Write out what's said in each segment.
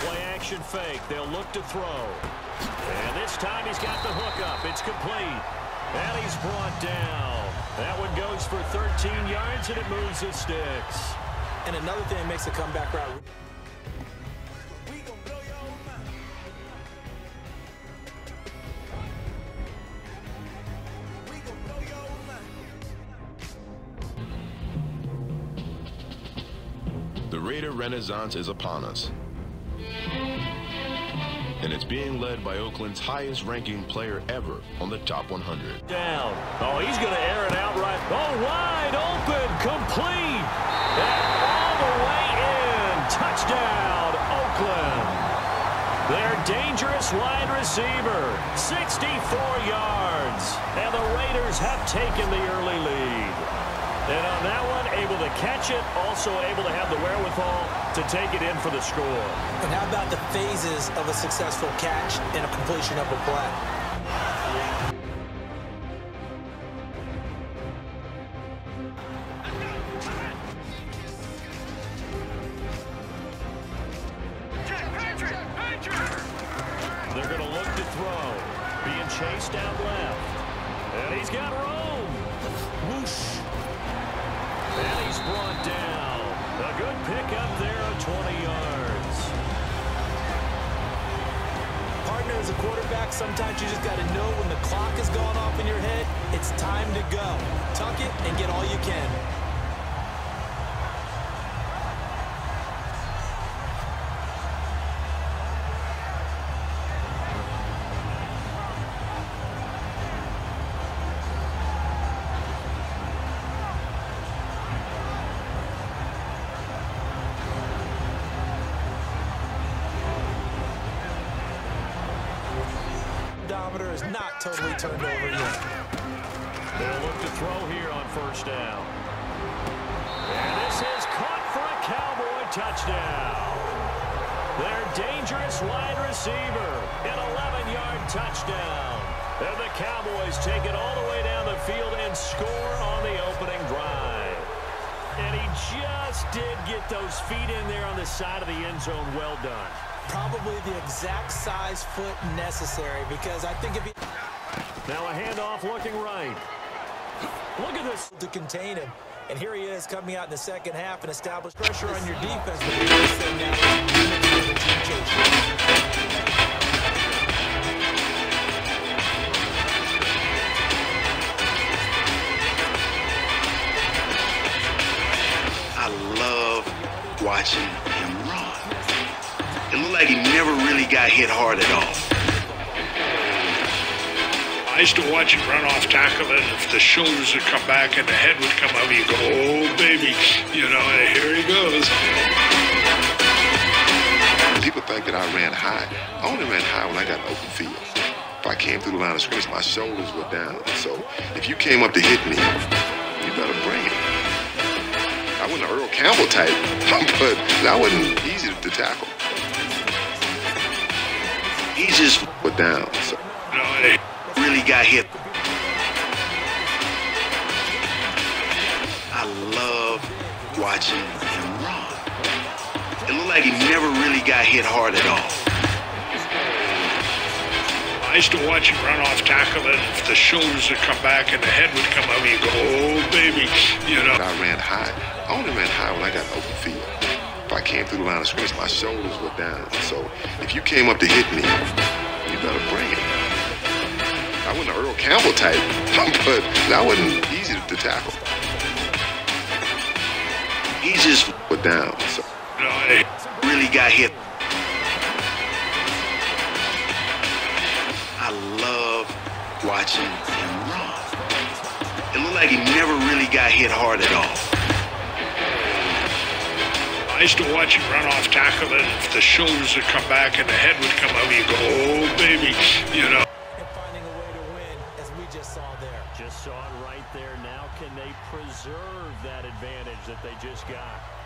play action fake. They'll look to throw. And this time he's got the hook up. It's complete. And he's brought down. That one goes for 13 yards, and it moves the sticks. And another thing that makes a comeback route. The Raider Renaissance is upon us. And it's being led by Oakland's highest ranking player ever on the top 100. Down. Oh, he's going to air it out right. Oh, wide open, complete. And all the way in. Touchdown, Oakland. Their dangerous wide receiver, 64 yards. And the Raiders have taken the early lead. And on that one, able to catch it, also able to have the wherewithal to take it in for the score. And how about the phases of a successful catch and a completion of a play? They're going to look to throw. Being chased out left. And he's got room. Whoosh. And he's brought down. A good pickup there of 20 yards. Partner, as a quarterback, sometimes you just got to know when the clock has gone off in your head, it's time to go. Tuck it and get all you can. Is not totally turned over yet. They'll look to throw here on first down. And this is caught for a Cowboy touchdown. Their dangerous wide receiver, an 11-yard touchdown. And the Cowboys take it all the way down the field and score on the opening drive. And he just did get those feet in there on the side of the end zone. Well done. Probably the exact size foot necessary because I think if he Now a handoff looking right. Look at this. to contain him. And here he is coming out in the second half and establish pressure on your defense. But the biggest thing now is limit the team chase. I love watching like he never really got hit hard at all. I used to watch him run off tackle, and if the shoulders would come back and the head would come up, you go, oh, baby, you know, and here he goes. People think that I ran high. I only ran high when I got an open field. If I came through the line of scrimmage, my shoulders were down. So if you came up to hit me, you better bring it. I wasn't an Earl Campbell type, but I wasn't easy to tackle. He just But down. So You know, and really got hit. I love watching him run. It looked like he never really got hit hard at all. I used to watch him run off tackle, and if the shoulders would come back and the head would come up, you go, oh, baby, you know. I ran high. I only ran high when I got an open field. If I came through the line of scrimmage, my shoulders were down. So if you came up to hit me, you better bring it. I wasn't an Earl Campbell type, but that wasn't easy to tackle. He just went down. So really got hit. I love watching him run. It looked like he never really got hit hard at all. I used to watch him run off tackle, and if the shoulders would come back and the head would come out, you go, oh, baby, you know. And finding a way to win, as we just saw there. Just saw it right there. Now can they preserve that advantage that they just got?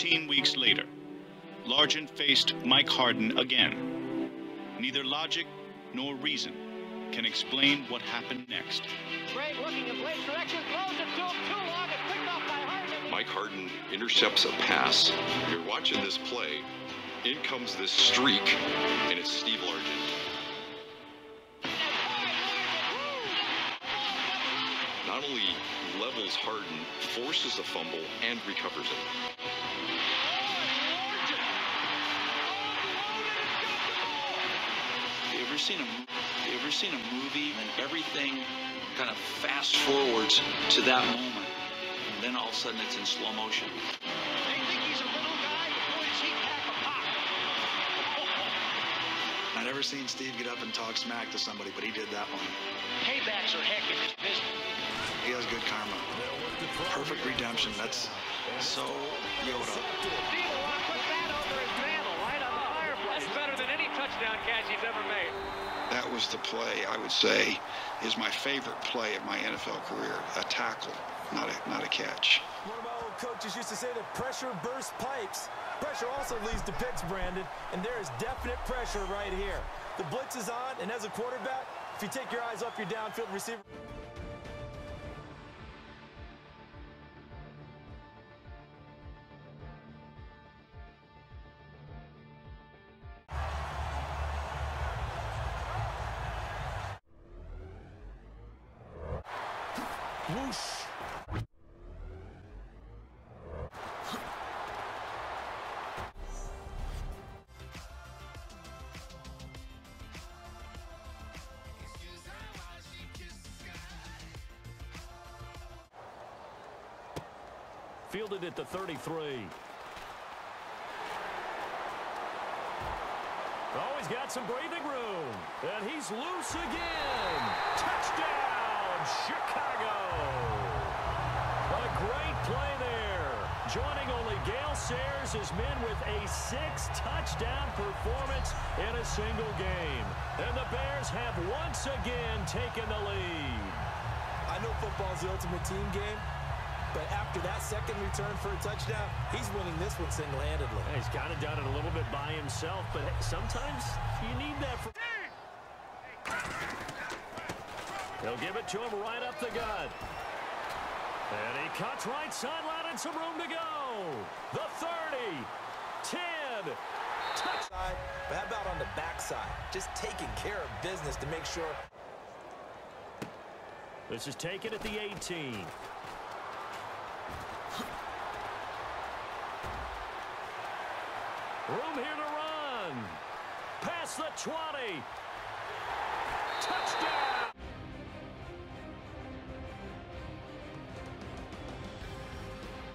14 weeks later, Largent faced Mike Harden again. Neither logic nor reason can explain what happened next. Krieg looking in Blades' direction, throws it to him too long, and picked off by Harden. Mike Harden intercepts a pass. You're watching this play. In comes this streak, and it's Steve Largent. Not only levels Harden, forces a fumble, and recovers it. Ever seen a you ever seen a movie and everything kind of fast forwards to that moment, and then all of a sudden it's in slow motion. They think he's a little guy, but boy, does he pack a pop. I've never seen Steve get up and talk smack to somebody, but he did that one. Paybacks are heck in this business. He has good karma. Perfect redemption. That's so Yoda. Steve Rock put that over his mantle, right on the fireplace. That's better than any touchdown catch he's ever made. That was the play I would say is my favorite play of my NFL career. A tackle, not a not a catch. One of my old coaches used to say that pressure bursts pipes. Pressure also leads to picks, Brandon, and there is definite pressure right here. The blitz is on, and as a quarterback, if you take your eyes off your downfield receiver... Fielded at the 33. Oh, he's got some breathing room. And he's loose again. Touchdown, Chicago. A great play there. Joining only Gale Sayers as men with a six-touchdown performance in a single game. And the Bears have once again taken the lead. I know football's the ultimate team game, but after that second return for a touchdown, he's winning this one single-handedly. He's kind of done it a little bit by himself, but sometimes you need that. For They'll give it to him right up the gut. And he cuts right sideline and some room to go. The 30, 10, touch. But how about on the backside? Just taking care of business to make sure. This is taken at the 18. Room here to run. Past the 20. Touchdown.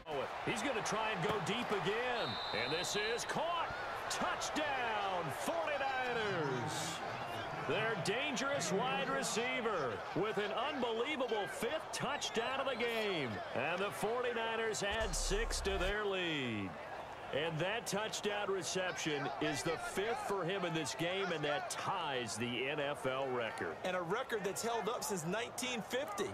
Oh, he's going to try and go deep again. And this is caught. Touchdown, 49ers. Their dangerous wide receiver with an unbelievable fifth touchdown of the game. And the 49ers add six to their lead. And that touchdown reception is the fifth for him in this game, and that ties the NFL record. And a record that's held up since 1950.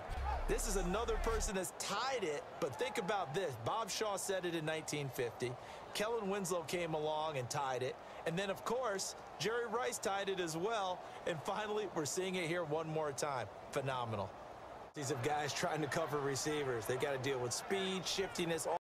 This is another person that's tied it, but think about this. Bob Shaw said it in 1950. Kellen Winslow came along and tied it. And then, of course, Jerry Rice tied it as well. And finally, we're seeing it here one more time. Phenomenal. These are guys trying to cover receivers. They got to deal with speed, shiftiness, all